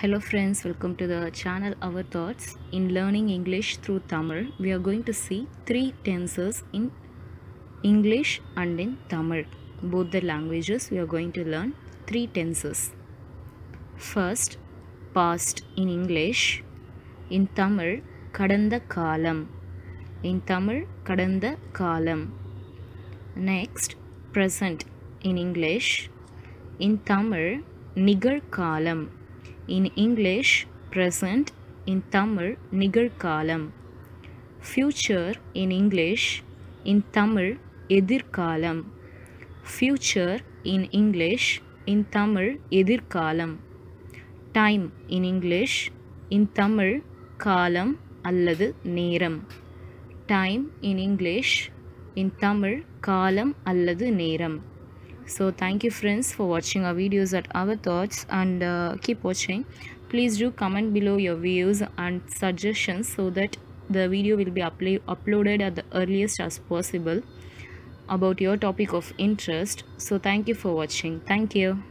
Hello friends, welcome to the channel Our Thoughts. In learning English through Tamil, we are going to see three tenses in English and in Tamil. Both the languages we are going to learn three tenses. First, past in English. In Tamil, kadanda kalam. In Tamil, kadanda kalam. Next, present in English. In Tamil, nigar kalam. In English, present. In Tamil, நிகழ்காலம். Future in English. In Tamil, எதிர்காலம். Future in English. In Tamil, எதிர்காலம். Time in English. In Tamil, காலம் அல்லது நேரம். Time in English. In Tamil, காலம் அல்லது நேரம். So thank you friends for watching our videos at our thoughts and uh, keep watching. Please do comment below your views and suggestions so that the video will be upla- uploaded at the earliest as possible about your topic of interest. So thank you for watching. Thank you.